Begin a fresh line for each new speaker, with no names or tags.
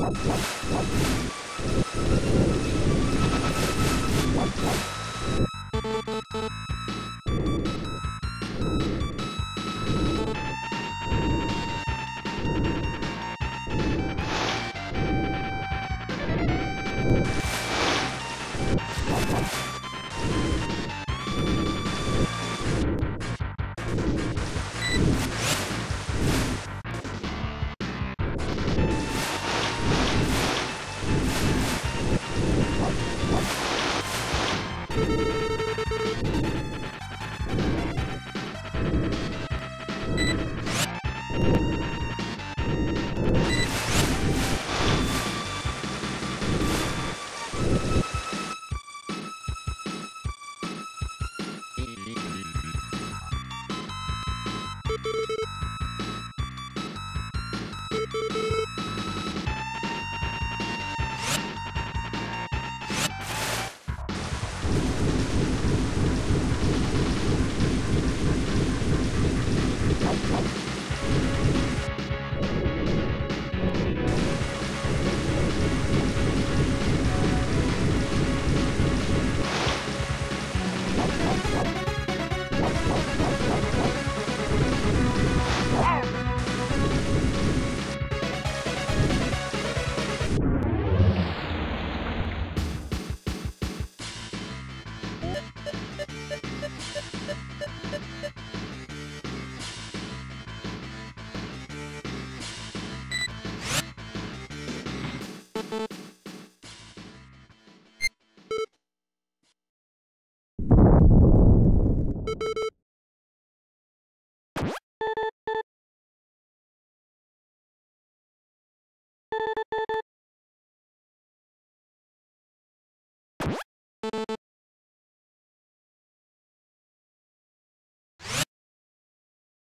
What?